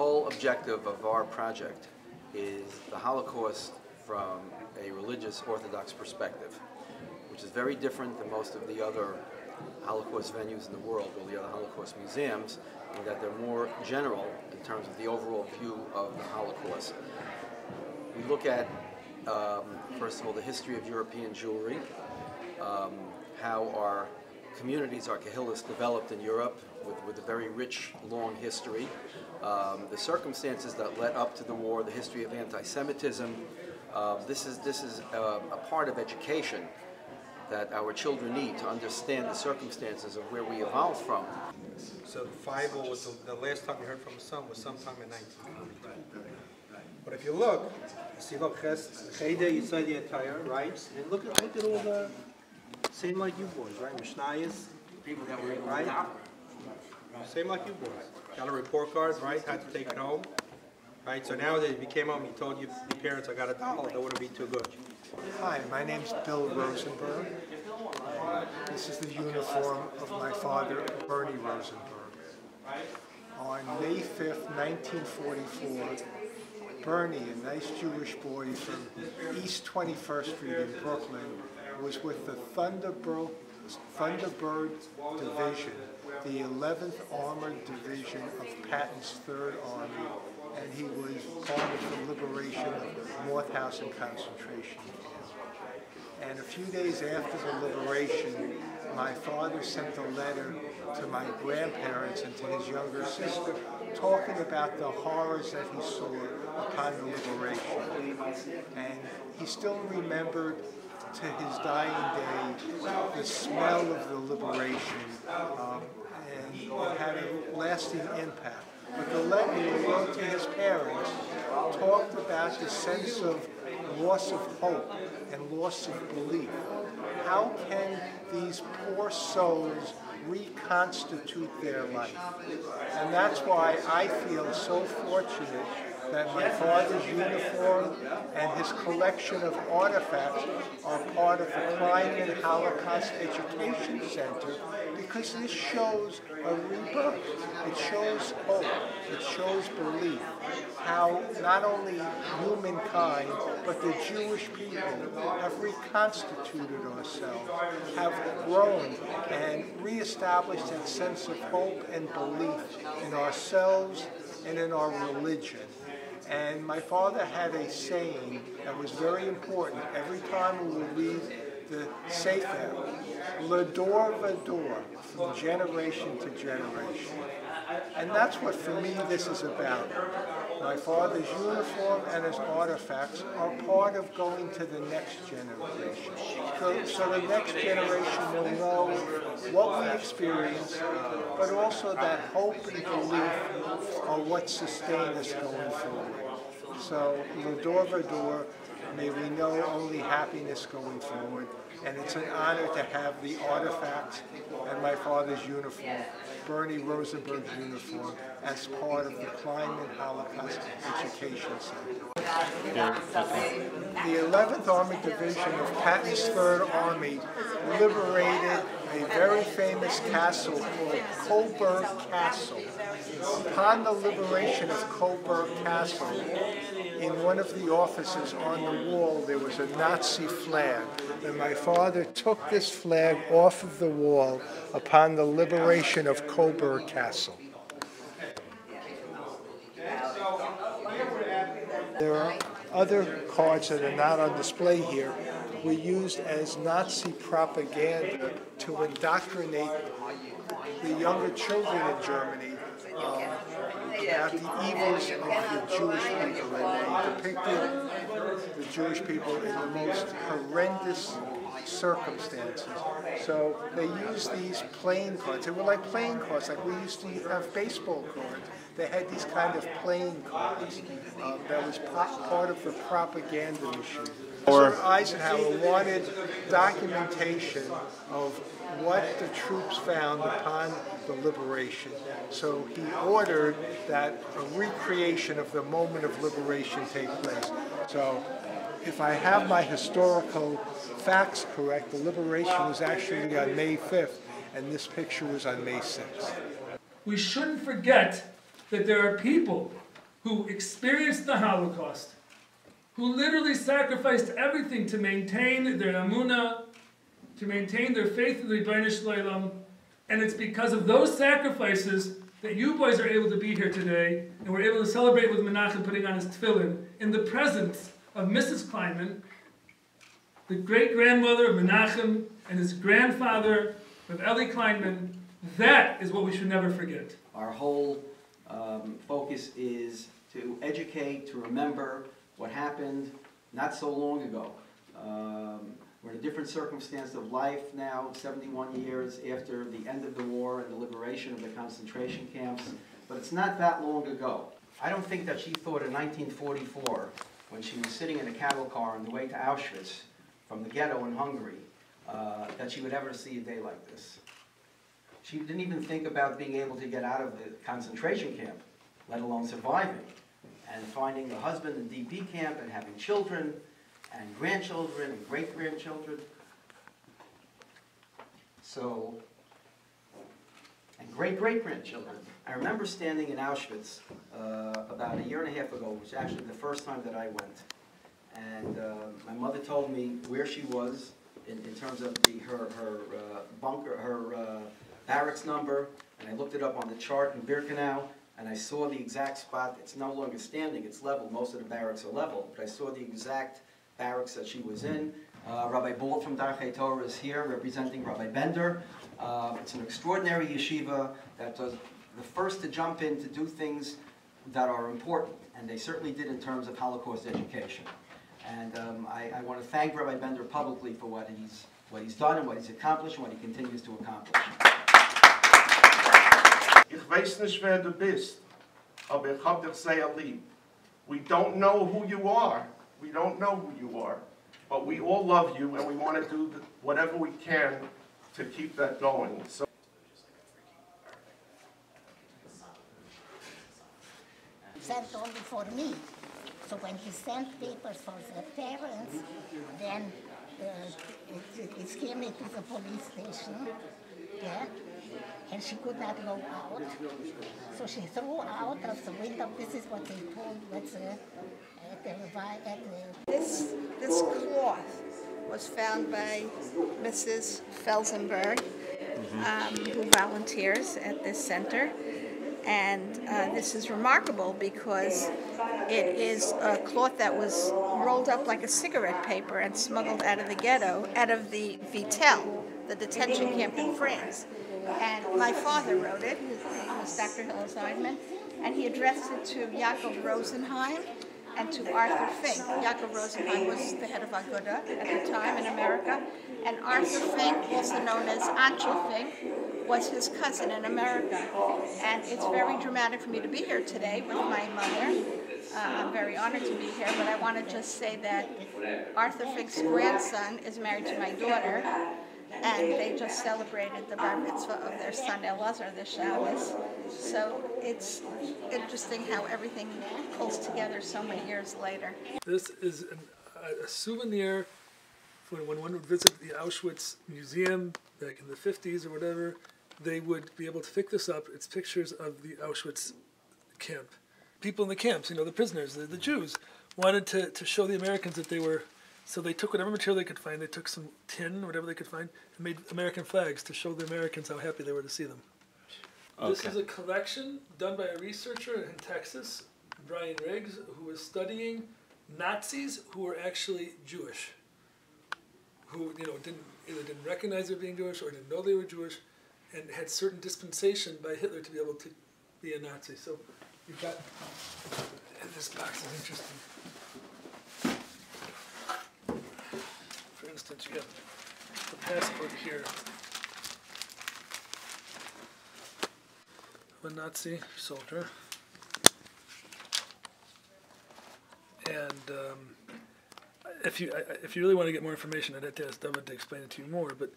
whole objective of our project is the Holocaust from a religious Orthodox perspective, which is very different than most of the other Holocaust venues in the world, or the other Holocaust museums, in that they're more general in terms of the overall view of the Holocaust. We look at, um, first of all, the history of European Jewry, um, how our communities, our kahillas, developed in Europe with, with a very rich, long history, um, the circumstances that led up to the war, the history of anti-Semitism. Uh, this is, this is uh, a part of education that our children need to understand the circumstances of where we evolved from. So the Fievel was, the, the last time we heard from his son was sometime in 1942. But if you look, you see, look, Chede, the attire, right? And look at, look at all the, same like you boys, right? Mishnayos, People that were right? Same like you boys. Got a report card, right? Had to take it home. Right, so nowadays, if you came home, you told your parents, I got a dollar, that wouldn't be too good. Hi, my name's Bill Rosenberg. This is the uniform of my father, Bernie Rosenberg. On May 5th, 1944, Bernie, a nice Jewish boy from East 21st Street in Brooklyn, was with the Thunderbird, Thunderbird Division, the 11th Armored Division of Patton's Third Army, and he was part of the liberation of Mauthausen concentration camp. And a few days after the liberation, my father sent a letter to my grandparents and to his younger sister talking about the horrors that he saw upon the liberation. And he still remembered to his dying day the smell of the liberation um, and had a lasting impact. But the letter he wrote to his parents talked about the sense of loss of hope and loss of belief. How can these poor souls reconstitute their life? And that's why I feel so fortunate that my father's uniform and his collection of artifacts are part of the Kleinman Holocaust Education Center because this shows a rebirth. It shows hope. It shows belief. How not only humankind, but the Jewish people have reconstituted ourselves, have grown and reestablished that sense of hope and belief in ourselves and in our religion. And my father had a saying that was very important. Every time we would read the Sefer, Lador Vador, from generation to generation. And that's what, for me, this is about. My father's uniform and his artifacts are part of going to the next generation. So, so the next generation will know what we experienced, but also that hope and belief are what sustain us going forward. So, Lador Vador, may we know only happiness going forward. And it's an honor to have the artifacts and my father's uniform, Bernie Rosenberg's uniform, as part of the Kleinman Holocaust Education Center. The 11th Army Division of Patton's Third Army liberated a very famous castle called Coburg Castle. Upon the liberation of Coburg Castle, in one of the offices on the wall there was a Nazi flag. And my father took this flag off of the wall upon the liberation of Coburg Castle. There are other cards that are not on display here were used as Nazi propaganda to indoctrinate the younger children in Germany um, about the evils of the Jewish people. And they depicted the Jewish people in the most horrendous circumstances. So they used these playing cards. They were like playing cards, like we used to have baseball cards. They had these kind of playing cards um, that was part of the propaganda machine. Or Eisenhower wanted documentation of what the troops found upon the liberation. So he ordered that a recreation of the moment of liberation take place. So if I have my historical facts correct, the liberation was actually on May 5th, and this picture was on May 6th. We shouldn't forget that there are people who experienced the Holocaust, who literally sacrificed everything to maintain their emunah, to maintain their faith in the Ribbono Shel Olam, and it's because of those sacrifices that you boys are able to be here today, and we're able to celebrate with Menachem putting on his tefillin in the presence of Mrs. Kleinman, the great grandmother of Menachem, and his grandfather of Eli Kleinman. That is what we should never forget. Our whole um, focus is to educate, to remember what happened not so long ago. Um, we're in a different circumstance of life now, 71 years after the end of the war and the liberation of the concentration camps, but it's not that long ago. I don't think that she thought in 1944, when she was sitting in a cattle car on the way to Auschwitz from the ghetto in Hungary, uh, that she would ever see a day like this. She didn't even think about being able to get out of the concentration camp, let alone surviving, and finding a husband in DP camp and having children and grandchildren and great-grandchildren. So, and great-great-grandchildren. I remember standing in Auschwitz uh, about a year and a half ago, which actually the first time that I went. And uh, my mother told me where she was in, in terms of the, her, her uh, bunker, her uh, barracks number, and I looked it up on the chart in Birkenau, and I saw the exact spot. It's no longer standing, it's level. Most of the barracks are level, but I saw the exact barracks that she was in. Uh, Rabbi Bolt from Darchei Torah is here representing Rabbi Bender. Uh, it's an extraordinary yeshiva that was the first to jump in to do things that are important, and they certainly did in terms of Holocaust education. And um, I, I want to thank Rabbi Bender publicly for what he's, what he's done and what he's accomplished and what he continues to accomplish. Weiß nicht, wer du bist, aber ich hab dich sehr lieb. We don't know who you are. We don't know who you are. But we all love you and we want to do whatever we can to keep that going. So sent only for me. So when he sent papers for the parents, then uh, it, it came into the police station, yeah, and she could not go out. So she threw out of the window. This is what they told at the, at the, at the This, this cloth was found by Mrs. Felsenberg, um, who volunteers at this center. And uh, this is remarkable because it is a cloth that was rolled up like a cigarette paper and smuggled out of the ghetto, out of the Vittel, the detention camp in France. And my father wrote it, his name was Dr. Hillel Seidman, and he addressed it to Yaakov Rosenheim, and to Arthur Fink. Yaakov Rosenheim was the head of Aguda at the time in America, and Arthur Fink, also known as Anshel Fink, was his cousin in America. And it's very dramatic for me to be here today with my mother. Uh, I'm very honored to be here, but I want to just say that Arthur Fink's grandson is married to my daughter, and they just celebrated the bar mitzvah of their son Elazar this Shabbos. So it's interesting how everything pulls together so many years later. This is an, a, souvenir for when one would visit the Auschwitz Museum back in the 50s or whatever. They would be able to pick this up. It's pictures of the Auschwitz camp. People in the camps, you know, the prisoners, the, the Jews, wanted to, to show the Americans that they were. So they took whatever material they could find. They took some tin, whatever they could find, and made American flags to show the Americans how happy they were to see them. This is a collection done by a researcher in Texas, Bryan Riggs, who was studying Nazis who were actually Jewish, who you know didn't either didn't recognize they were being Jewish or didn't know they were Jewish, and had certain dispensation by Hitler to be able to be a Nazi. So you've got this box is interesting. For instance, have the passport here. of a Nazi soldier. And um, if you if you really want to get more information, I'd have to ask David to explain it to you more. But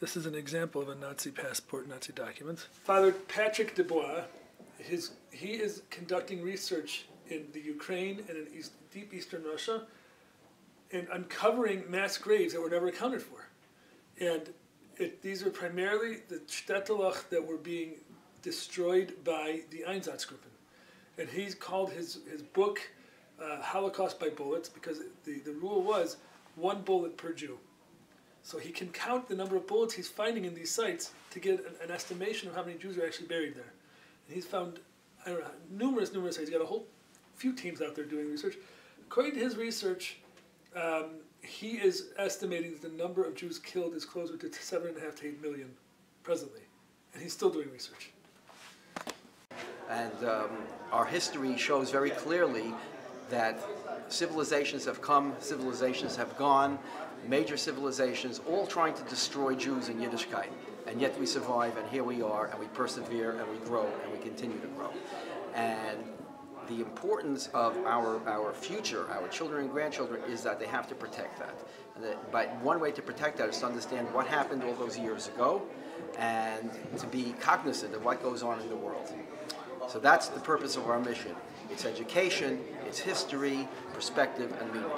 this is an example of a Nazi passport, Nazi documents. Father Patrick Desbois, his he is conducting research in the Ukraine and in East, deep Eastern Russia, and uncovering mass graves that were never accounted for. And it, these are primarily the Shtetelach that were being destroyed by the Einsatzgruppen. and he's called his his book uh, Holocaust by Bullets because the the rule was one bullet per Jew. So he can count the number of bullets he's finding in these sites to get an, an estimation of how many Jews are actually buried there. And he's found, I don't know, numerous, numerous sites. He's got a whole few teams out there doing research. According to his research, um, he is estimating that the number of Jews killed is closer to seven and a half to eight million presently. And he's still doing research. And um, our history shows very clearly that civilizations have come, civilizations have gone, major civilizations, all trying to destroy Jews and Yiddishkeit. And yet we survive, and here we are, and we persevere, and we grow, and we continue to grow. And the importance of our, our future, our children and grandchildren, is that they have to protect that. That, but one way to protect that is to understand what happened all those years ago, and to be cognizant of what goes on in the world. So that's the purpose of our mission. It's education, it's history, perspective, and meaning.